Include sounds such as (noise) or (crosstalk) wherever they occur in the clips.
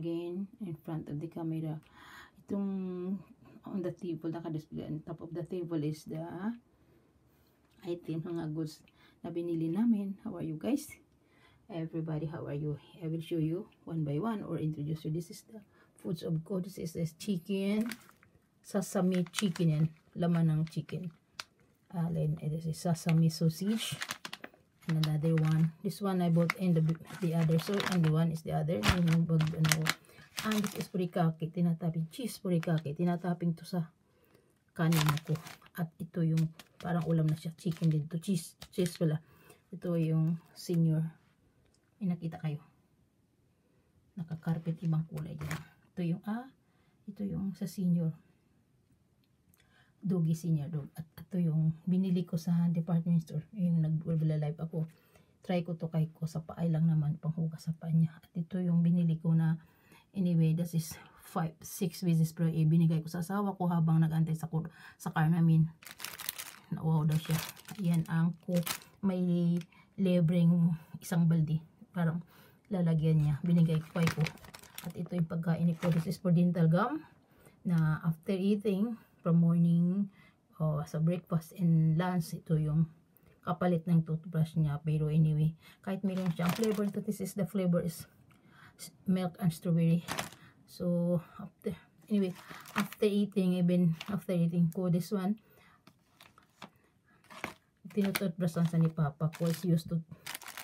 again in front of the camera. Itong on the table, naka-display on top of the table is the item, mga goods na binili namin. How are you guys? Everybody, how are you? I will show you one by one or introduce you. This is the foods of God. This is the chicken. Sesame chicken yan. Laman ng chicken. Uh, then, this is sesame sausage. And another one. This one I bought in the the other so and the one is the other. Yung bag, ano, and this is purikake. Tinataping cheese purikake. Tinataping to sa kanin ko. At ito yung parang ulam na siya. Chicken dito. Cheese. Cheese pala. Ito yung senior. May nakita kayo. Nakakarpet ibang kulay dyan. Ito yung ah. Ito yung sa senior. Doggy senior dog. At ito yung binili ko sa department store. Yung nag-live ako. Try ko to kay ko sa paay lang naman. Panghugas sa paa niya. At ito yung binili ko na anyway, this is 5, 6 visits per eh, binigay ko sa asawa ko habang nag-antay sa, sa car namin. Wow daw siya. Ayan ang ko. May libreng isang baldi. Parang lalagyan niya. Binigay ko kay ko. At ito yung pagkain ko. This is for dental gum na after eating from morning oh, sa breakfast and lunch ito yung kapalit ng toothbrush niya. Pero anyway kahit meron siyang flavor to this is the flavor is milk and strawberry. So after anyway after eating even after eating ko this one tinutoothbrush lang sa ni papa ko. Is used to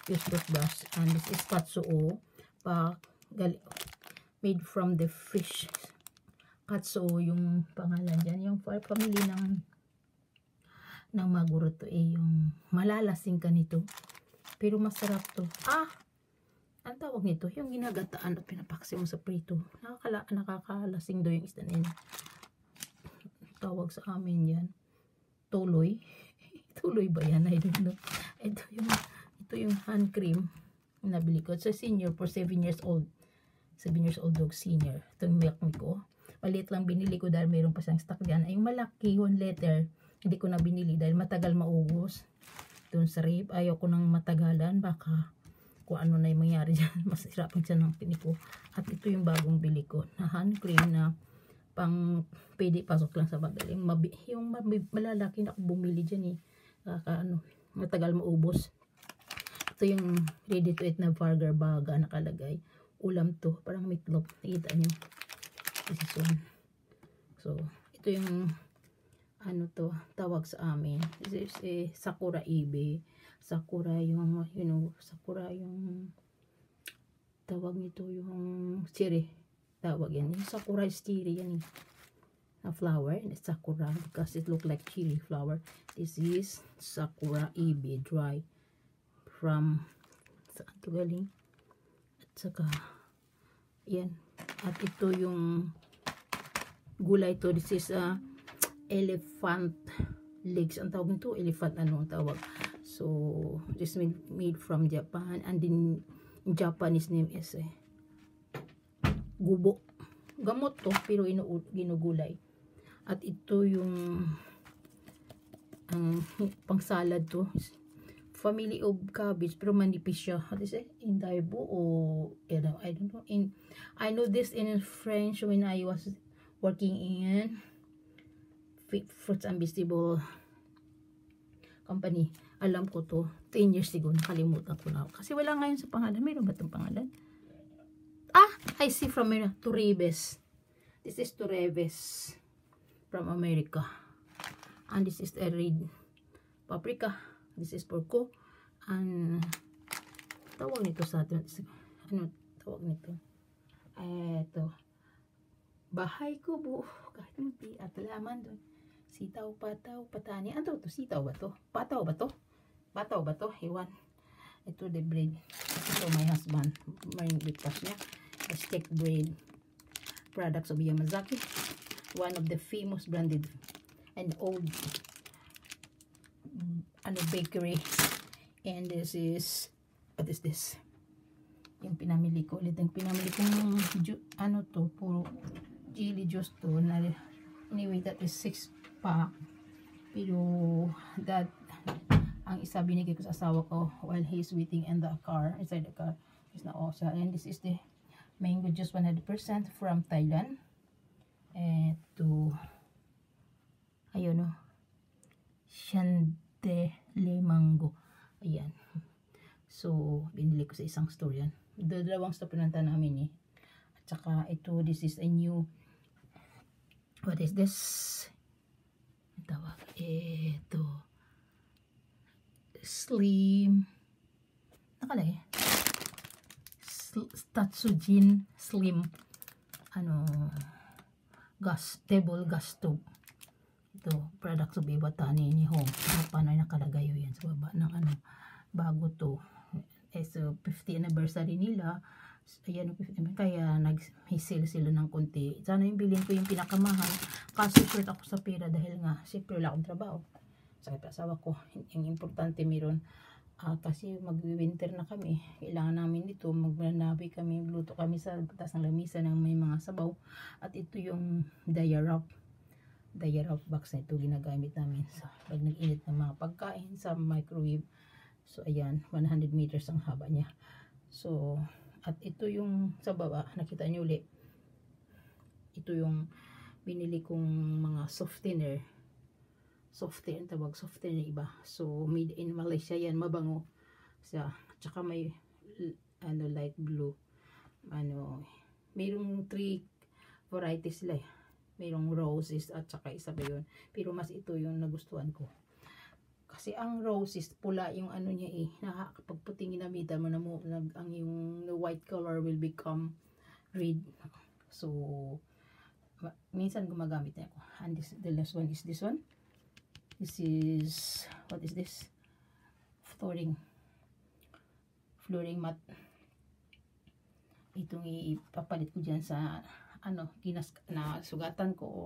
use toothbrush. And this is katsuo pa made from the fish. Katsuo yung pangalan dyan. Yung family ng ng maguro to eh, yung malalasing ka nito. Pero masarap to. Ah! Ang tawag nito, yung ginagataan at pinapaksi mo sa prito. Nakakala, nakakalasing do yung isda na yun. Tawag sa amin yan. Tuloy. (laughs) Tuloy ba yan? I don't know. Ito yung, ito yung hand cream nabili ko. Sa senior for 7 years old. 7 years old dog senior. Ito yung milk ko maliit lang binili ko dahil mayroon pa siyang stock dyan. Ay malaki, one letter, hindi ko na binili dahil matagal maubos. Doon sa rape, ayaw ko nang matagalan, baka kung ano na yung mangyari dyan, (laughs) masirapan siya ng piniko. At ito yung bagong bili ko, na hand cream na pang pwede pasok lang sa magaling. Mabi, yung malalaki na ako bumili dyan eh. Kaka, ano, matagal maubos. Ito yung ready to eat na burger baga nakalagay. Ulam to, parang meatloaf. Nakita nyo. This is one. So, ito yung ano to, tawag sa amin. This is eh, Sakura Ibe. Sakura yung, you know, Sakura yung tawag nito yung cherry. Tawag yan. Yung Sakura is cherry yan eh. A flower. And it's Sakura because it look like chili flower. This is Sakura Ibe dry from to galing? At saka yan at ito yung gulay to. This is a uh, elephant legs. Ang tawag nito, elephant ano ang tawag. So, this made, made from Japan. And then, Japanese name is eh, gubo. Gamot to, pero inu ginugulay. At ito yung ang um, pang salad to family of cabbage pero manipis siya what is it in Daibo o you know, I don't know in I know this in French when I was working in fruits and vegetable company alam ko to 10 years ago nakalimutan ko na kasi wala ngayon sa pangalan mayroon ba itong pangalan ah I see from here Turebes this is Turebes from America and this is a red paprika This is for ko. And, tawag nito sa atin. Ano tawag nito? Eto. Bahay ko bu. (laughs) Kahit hindi. At laman doon. Sitaw, pataw, patani. Ano to? Sitaw ba to? Pataw ba to? Pataw ba to? Iwan. Ito the bread. Ito my husband. May breakfast niya. Steak bread. Products of Yamazaki. One of the famous branded and old ano bakery and this is what is this yung pinamili ko ulit yung pinamili ko ano to puro chili juice to na anyway that is 6 pack pero that ang isa binigay ko sa asawa ko while he's waiting in the car inside the car is na osa and this is the mango juice 100% from Thailand. Eto, ayun o, Chandelle mango. Ayan. So, binili ko sa isang store yan. Dalawang store pinunta namin eh. At saka ito, this is a new, what is this? Tawag, ito, slim, nakalagay, Tatsujin Slim. Ano? Gas table gas stove ito product of Iwatani ni Home. Ano paano nakalagay yan sa baba ng ano bago to. Eh, so 50 anniversary nila ayan kaya nag-sale sila ng konti. Sana yung bilhin ko yung pinakamahal kaso short ako sa pera dahil nga siyempre wala akong trabaho. Pa asawa ko. Yung importante meron. Uh, kasi mag-winter na kami kailangan namin dito magnanabi kami magluto kami sa taas ng lamisa ng may mga sabaw. At ito yung diarrhea diarrhea box na ito ginagamit namin sa pag nag-init ng mga pagkain sa microwave. So ayan 100 meters ang haba niya. So at ito yung sa baba nakita nyo ulit ito yung binili kong mga softener. Softer ang tawag softer na iba. So made in Malaysia yan mabango. Sa tsaka may ano light blue. Ano mayroong three varieties sila eh. Mayroong roses at saka isa ba yun. Pero mas ito yung nagustuhan ko kasi ang roses pula yung ano niya eh nakakapag puting ginamitan mo na mo nag, ang yung white color will become red so minsan gumagamit na ako and this, the last one is this one This is, what is this? Flooring. Flooring mat. Itong ipapalit ko dyan sa, ano, kinas, na sugatan ko o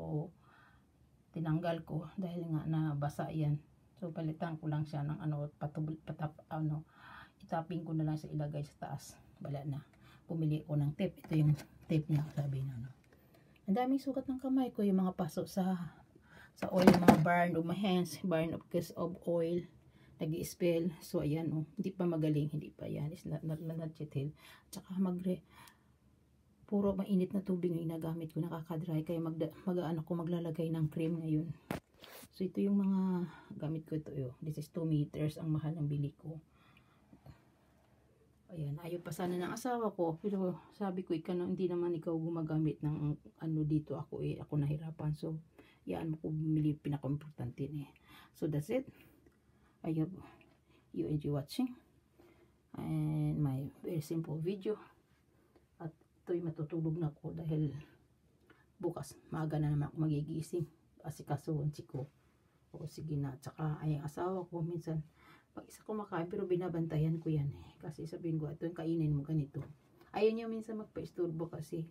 tinanggal ko dahil nga nabasa yan. So, palitan ko lang siya ng ano, patubol, patap, ano, itaping ko na lang sa ilagay sa taas. Bala na. Pumili ko ng tape. Ito yung tape niya, sabi na, ano. Ang daming sukat ng kamay ko, yung mga pasok sa sa oil mga burn of my hands burn of cause of oil nag spell so ayan oh hindi pa magaling hindi pa yan is not, not, not, not healed tsaka magre puro mainit na tubig yung inagamit ko nakaka-dry kaya mag, mag ano ko maglalagay ng cream ngayon so ito yung mga gamit ko ito yo this is 2 meters ang mahal ng bili ko ayan ayaw pa sana ng asawa ko pero sabi ko ikaw hindi naman ikaw gumagamit ng ano dito ako eh ako nahirapan so yan ko bumili pinaka-importante ni. So that's it. I hope you enjoy watching. And my very simple video. At ito'y matutulog na ako dahil bukas maaga na naman ako magigising. Kasi kasuhan si ko. O sige na. Tsaka ay asawa ko minsan pag isa kumakain pero binabantayan ko yan eh. Kasi sabihin ko ito kainin mo ganito. Ayaw niya minsan magpa-isturbo kasi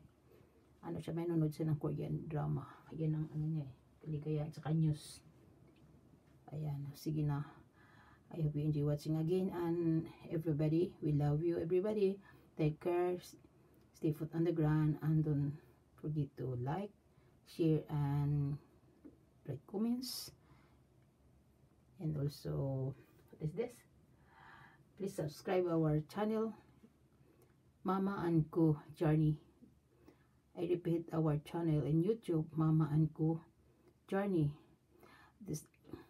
ano siya, may nanonood siya ng Korean drama. Yan ang ano niya eh ligaya at saka news ayan sige na I hope you enjoy watching again and everybody we love you everybody take care stay foot on the ground and don't forget to like share and write comments and also what is this please subscribe our channel mama and co journey I repeat our channel in YouTube mama and co journey. This,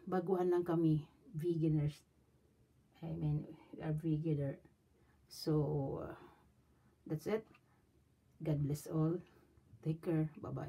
baguhan lang kami, veganers. I mean, we are veganer. So, uh, that's it. God bless all. Take care. Bye-bye.